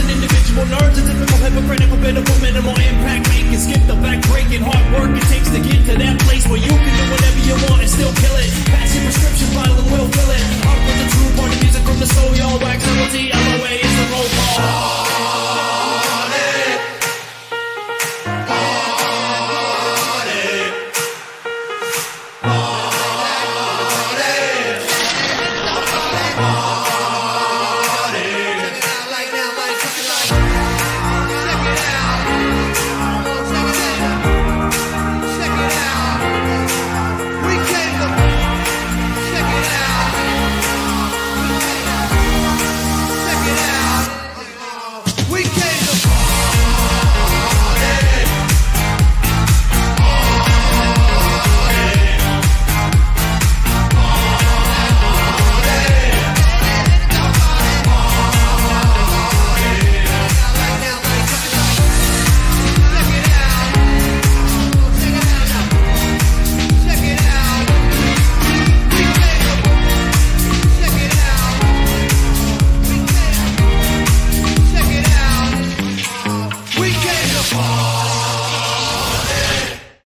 an individual nerve to typical hypocritical, biblical, minimal impact. Making, skip the back breaking, heart